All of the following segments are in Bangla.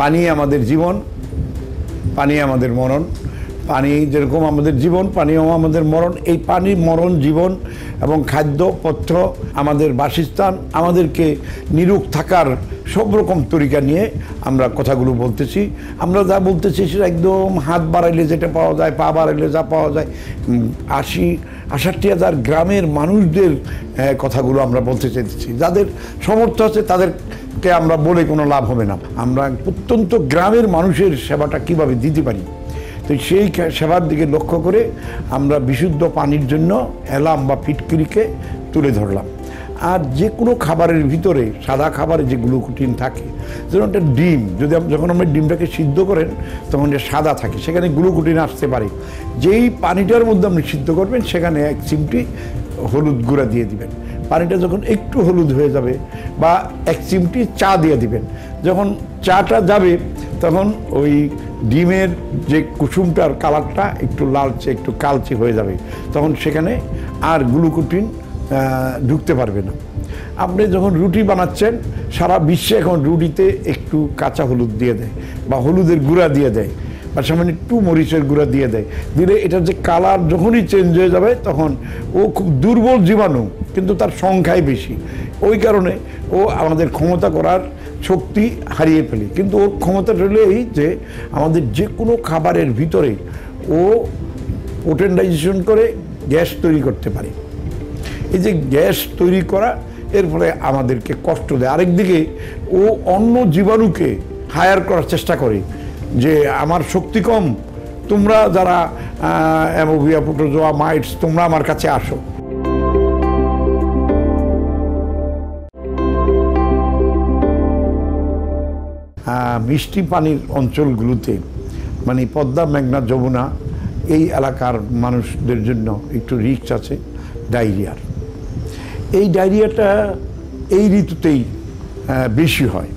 পানি আমাদের জীবন পানি আমাদের মরণ। পানি যেরকম আমাদের জীবন, পানিও আমাদের মরণ। এই পানি, মরণ, জীবন এবং খাদ্যপত্র আমাদের বাসস্থান, আমাদেরকে নিরুক থাকার সব রকম তরিকা নিয়ে আমরা কথাগুলো বলতেছি। আমরা যা বলতেছি সেটা একদম হাত বাড়াইলে যেটা পাওয়া যায়, পা বাড়াইলে যা পাওয়া যায়। আশি আষাটটি হাজার গ্রামের মানুষদের কথাগুলো আমরা বলতে চাইতেছি। যাদের সমর্থ আছে তাদেরকে আমরা বলে কোনো লাভ হবে না। আমরা প্রত্যন্ত গ্রামের মানুষের সেবাটা কীভাবে দিতে পারি? তো সেই সেবার দিকে লক্ষ্য করে আমরা বিশুদ্ধ পানির জন্য এলাম বা ফিটকিরিকে তুলে ধরলাম। আর যে কোনো খাবারের ভিতরে সাদা খাবারে যে গ্লুকোটিন থাকে, যেমন একটা ডিম, যদি যখন আমরা ডিমটাকে সিদ্ধ করেন, তখন যে সাদা থাকে, সেখানে গ্লুকোটিন আসতে পারে। যেই পানিটার মধ্যে আপনি সিদ্ধ করবেন, সেখানে এক চিমটি হলুদ গুঁড়া দিয়ে দিবেন। পানিটা যখন একটু হলুদ হয়ে যাবে বা এক চিমটি চা দিয়ে দিবেন। যখন চাটা যাবে তখন ওই ডিমের যে কুসুমটার কালারটা একটু লালচে, একটু কালচে হয়ে যাবে। তখন সেখানে আর গ্লুকোটিন ঢুকতে পারবে না। আপনি যখন রুটি বানাচ্ছেন, সারা বিশ্বে এখন রুটিতে একটু কাঁচা হলুদ দিয়ে দেয় বা হলুদের গুঁড়া দিয়ে দেয়। বা সামান্য একটু মরিচের গুঁড়া দিয়ে দেয়। দিলে এটার যে কালার যখনই চেঞ্জ হয়ে যাবে, তখন ও খুব দুর্বল জীবাণু, কিন্তু তার সংখ্যাই বেশি। ওই কারণে ও আমাদের ক্ষমতা করার শক্তি হারিয়ে ফেলে। কিন্তু ওর ক্ষমতা রইল এই যে আমাদের যে কোনো খাবারের ভিতরে ও পোটেন্ডাইজেশন করে গ্যাস তৈরি করতে পারে। এই যে গ্যাস তৈরি করা, এর ফলে আমাদেরকে কষ্ট দেয়। আরেকদিকে ও অন্য জীবাণুকে হায়ার করার চেষ্টা করে। যে আমার শক্তি কম, তোমরা যারা অ্যামোভিয়া প্রোটোজোয়া মাইটস, তোমরা আমার কাছে আসো। মিষ্টি পানির অঞ্চলগুলোতে মানে পদ্মা, মেঘনা, যমুনা, এই এলাকার মানুষদের জন্য একটু রিস্ক আছে, ডায়রিয়ার। এই ডায়রিয়াটা এই ঋতুতেই বেশি হয়।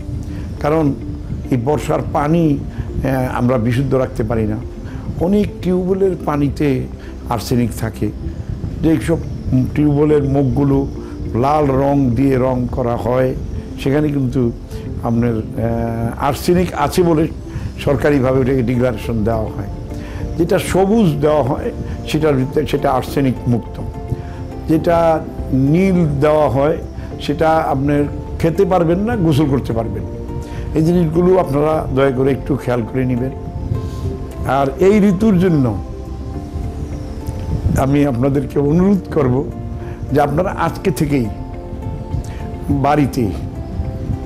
কারণ এই বর্ষার পানি আমরা বিশুদ্ধ রাখতে পারি না। অনেক টিউবওয়েলের পানিতে আর্সেনিক থাকে। যেসব টিউবওয়েলের মুখগুলো লাল রং দিয়ে রং করা হয়, সেখানে কিন্তু আপনার আর্সেনিক আছে বলে সরকারিভাবে ওটাকে ডিক্লারেশন দেওয়া হয়। যেটা সবুজ দেওয়া হয়, সেটার ভিতরে সেটা আর্সেনিক মুক্ত। যেটা নীল দেওয়া হয়, সেটা আপনার খেতে পারবেন না, গোসল করতে পারবেন এই জিনিসগুলো আপনারা দয়া করে একটু খেয়াল করে নেবেন। আর এই ঋতুর জন্য আমি আপনাদেরকে অনুরোধ করব যে আপনারা আজকে থেকেই বাড়িতে,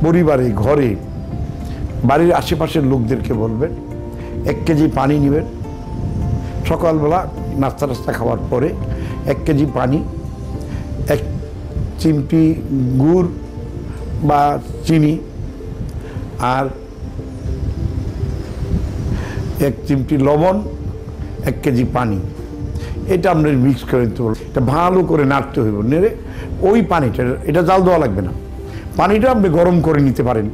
পরিবারে, ঘরে, বাড়ির আশেপাশের লোকদেরকে বলবেন, এক কেজি পানি নেবেন। সকালবেলা নাস্তা টাস্তা খাওয়ার পরে এক কেজি পানি, এক চিমটি গুড় বা চিনি আর এক চিমটি লবণ, এক কেজি পানি। এটা আপনার মিক্স করে দিতে হবে এটা ভালো করে নাড়তে হইব। নেড়ে ওই পানিটা, এটা জাল দেওয়া লাগবে না। পানিটা আপনি গরম করে নিতে পারেন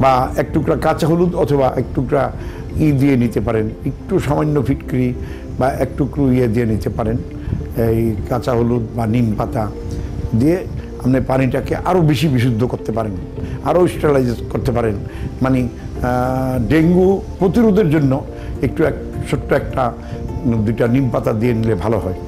বা এক টুকরা কাঁচা হলুদ অথবা এক টুকরা ই দিয়ে নিতে পারেন। একটু সামান্য ফিটকিরি বা এক টুকরো ইয়ে দিয়ে নিতে পারেন। এই কাঁচা হলুদ বা নিম পাতা দিয়ে আপনি পানিটাকে আরও বেশি বিশুদ্ধ করতে পারেন আরও স্টেলাইজ করতে পারেন। মানে ডেঙ্গু প্রতিরোধের জন্য একটু এক, ছোট্ট একটা দুটা নিম পাতা দিয়ে নিলে ভালো হয়।